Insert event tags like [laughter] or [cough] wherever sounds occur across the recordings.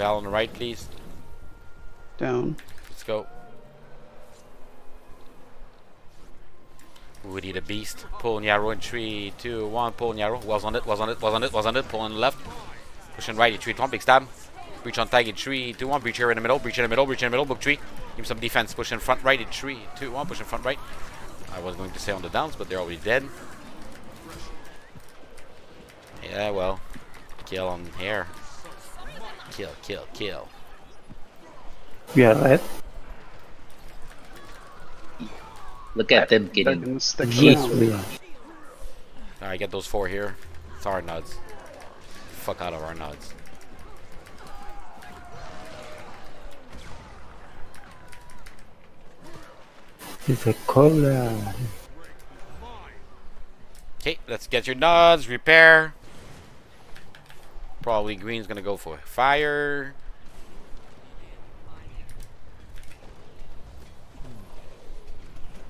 Veil on the right, please. Down. Let's go. We need a Beast. Pull Yarrow in 3, 2, 1. Pull Yarrow. Was on it, was on it, was on it, was on it. Pull on the left. Pushing right in 3, 2, 1. Big stab. Breach on tag in 3, 2, 1. Breach here in the middle. Breach in the middle. Breach in the middle. Book 3. Give him some defense. Push in front right in 3, 2, 1. Push in front right. I was going to say on the downs, but they're already dead. Yeah, well. Kill on here. Kill, kill, kill. We are red. Look at them They're getting gonna Yes, we are. Alright, get those four here. It's our nuds. Fuck out of our nuds. It's a cobra. Uh, okay, let's get your nuds. Repair. Probably green's gonna go for fire.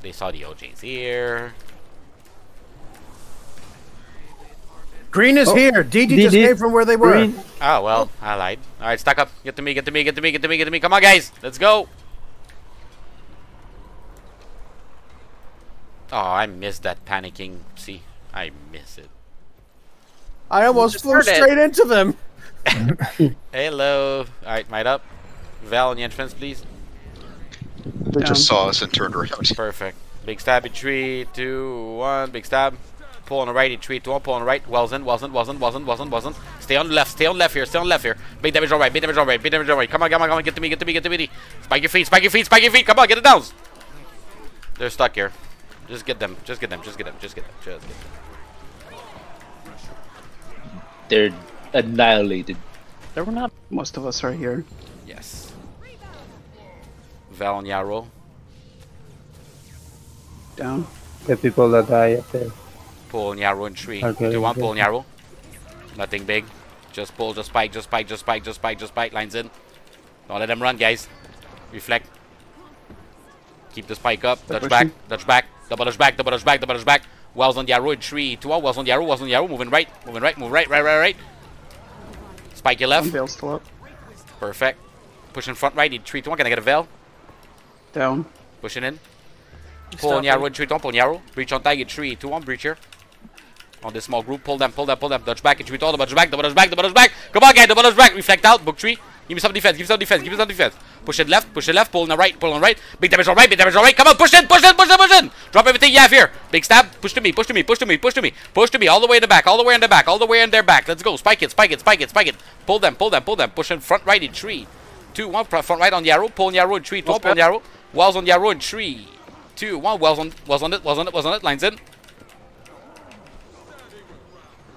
They saw the OJs here. Green is Oh, here. DD just came from where they were. Green. Oh well, I lied. Alright, stack up. Get to me, get to me, get to me, get to me, get to me. Come on guys, let's go. Oh, I missed that panicking. See, I miss it. I almost flew heard it. straight into them. [laughs] Hello. Alright, might up. Veil on the entrance, please. They just saw us and turned around. Perfect. Big stab in three, two, one. Big stab. Pull on the right in three, two, one. Pull on the right. Wells in, Wells in, Wells in, Wells in, Wells in, Wells in. Stay on the left, stay on the left here, stay on the left here. Big damage on right, big damage on right, big damage on right. Come on, come on, come on. Get to me, get to me, get to me. Spike your feet, spike your feet, spike your feet. Come on, get it down. They're stuck here. Just get them, just get them, just get them, just get them, just get them. They're annihilated. There were not most of us are here. Yes. Veil on Yarrow. Down. The people that die up there. Pull on Yarrow in three, Okay, two, one. okay. Pull on Yarrow. Nothing big. Just pull, just spike, just spike, just spike, just spike, just spike. Lines in. Don't let them run, guys. Reflect. Keep the spike up. They're Dutch back, pushing. Dutch back, double Dutch back, double Dutch back, double Dutch back. Wells on Yarrow in three, two, one. Wells on Yarrow, Wells on Yarrow. Moving right, moving right, move right, right, right, right. Spike your left. veil still up. Perfect. Pushing front right in three, two, one. Can I get a veil? Down. Pushing in. Pull on Yarrow in 3, 2, 1, pull on Yarrow. Breach on tag in 3, 2, 1, breach here. On this small group, pull them, pull them, pull them. Dutch back in 3, 2, 1, double dutch back, double dutch back, double dutch back. Come on, guys, double dutch back. Reflect out, book 3. Give me some defense, give me some defense, give me some defense. Push it left, push it left, pull on the right, pull on the right. Big damage on right, big damage on right. Come on, push in, push in, push in, push in. Drop everything you have here. Big stab, push to me, push to me, push to me, push to me, push to me. All the way in the back, all the way in the back, all the way in their back. Let's go. Spike it, spike it, spike it, spike it. Pull them, pull them, pull them. Push in front right in 3, 2, 1. Front right on the arrow. pull on Yarrow in 3, 2, pull on the arrow. Walls on Yarrow in 3, two, one. Wells on, wells on it, wells on it, wells on it. Lines in.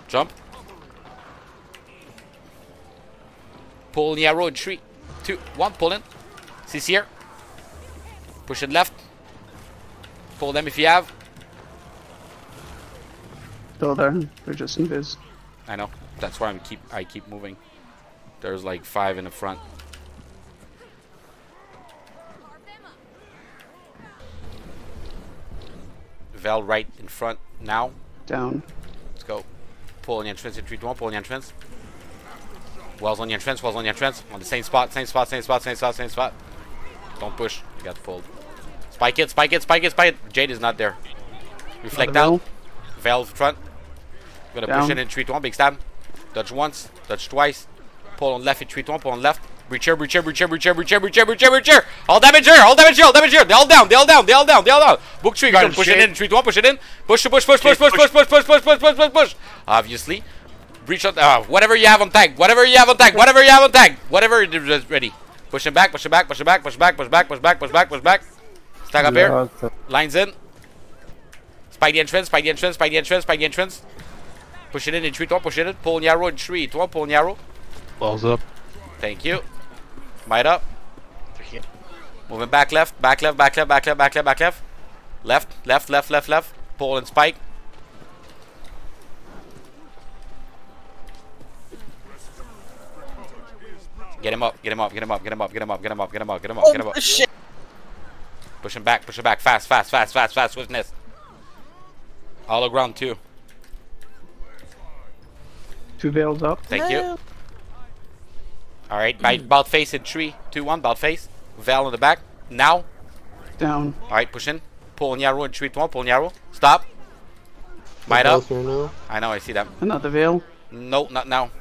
Jump. Pull the arrow in three, two, one. Pull in. CC here. Push it left. Pull them if you have. Still there. They're just in invis. I know. That's why I'm keep. I keep moving. There's like five in the front. Veil right in front now. Down. Let's go. Pull entrance in 3 2 1. Pull the entrance. Wells on the entrance. Wells on the entrance. On the same spot. Same spot. Same spot. Same spot. Same spot. Don't push. You got pulled. Spike it. Spike it. Spike it. Spike it. Jade is not there. Reflect Another down. Valve front. Gonna push it in 3 2 1. Big stab. Dodge once. Dodge twice. Pull on left in 3 2 1. Pull on left. Breach here, breach here, breach here, breach here, breach here, breach here, breach here, breach here. All damage here, all damage here, all damage here. They all down, they all down, they all down, they all down. Book tree, Got him, push it in, 3 2 1, push it in. Push, push, push, push, push, push, push, push, push, push, push, push, push, push. Obviously. Breach on, uh, whatever you have on tag, whatever you have on tag, whatever you have on tag, whatever it is ready. Push him back, push him back, push him back, push back, push back, push back, push back, push back. Stack up here. Lines in. Spike the entrance, spike the entrance, spike the entrance, spike the entrance. Push it in in 3 2 push it in. Pull on Yarrow in 3 2 pull on Yarrow. Balls up. Thank you. Might up. Moving back left, back left, back left, back left, back left, back left. Left, left, left, left, left. Pull and spike. Get him up, get him up, get him up, get him up, get him up, get him up, get him up, get him up, get him up. Oh, shit. Push him back, push him back, fast, fast, fast, fast, fast, swiftness. All around too. Two veils up. Thank you. All right, by, mm. about face in three, two, one. About face. Veil in the back. Now. Down. All right, push in. Pull Nyaro in three, two, one. Pull Nyaro. Stop. Might up. I know. I see them. Another veil. No, not now.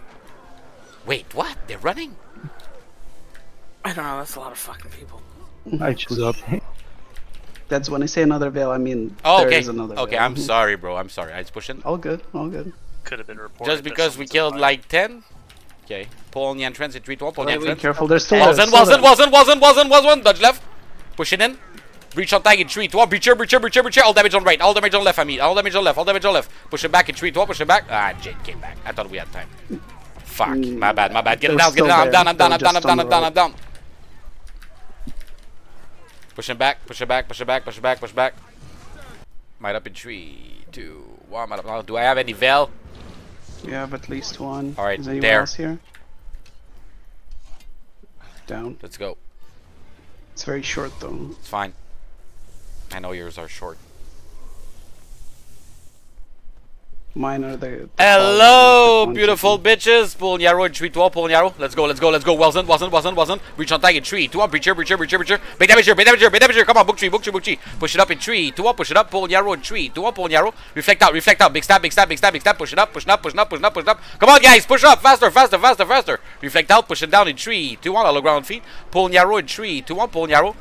Wait, what? They're running. I don't know. That's a lot of fucking people. I choose up. [laughs] That's when I say another veil, I mean Oh, there okay. is another Okay, veil. I'm sorry, bro. I'm sorry. I just push in. All good, all good. Could have been reported. Just because we killed alive. like 10? Okay. Pull on the entrance in 3 to 1. Pull on the Wait, wait, entrance. careful, there's still Wasn't, there, still wasn't, there. wasn't, wasn't, wasn't, wasn't. Dodge left. Push it in. Breach on tag in 3 to 1. Breacher, breacher, breacher, breacher. All damage on right. All damage on left, I mean. All damage on left. All damage on left. Push it back in 3 to 1. Push it back. Ah, Jade came back. I thought we had time. Fuck. My bad, my bad. Get it They're down, get still it down. I'm down, I'm down, They're I'm down, I'm down, on I'm down, road. I'm down. Push him back, push him back, push him back, push him back, push back. Might up in 3, 2, 1. Might up. now. Do I have any Veil? We have at least one. All right, is anyone there. else here? Down. Let's go. It's very short though. It's fine. I know yours are short. Mine are the. Hello, beautiful bitches. Pull Yarrow in 3 2 Pull Yarrow. Let's go, let's go, let's go. Wasn't, wasn't, wasn't, wasn't. Reach on tag in 3 2 1. Breacher, breacher, breacher, breacher. Big damage here, big damage here, big damage here. Come on, book tree, book tree, book tree. Push it up in 3 2 1. Push it up. Pull Yarrow in 3 2 1. Pull Yarrow. Reflect out, reflect out. Big stab, big stab, big stab, big stab. Push it up, push it up, push it up, push it up, push it up. Come on, guys, push up. Faster, faster, faster, faster. Reflect out, push it down in 3 2 1. All the ground feet. Pull Yarrow in 3 2 1. Pull Yarrow.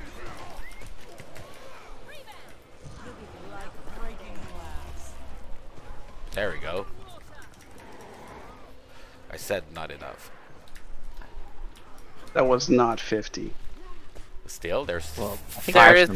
There we go. I said not enough. That was not 50. Still, there's There five is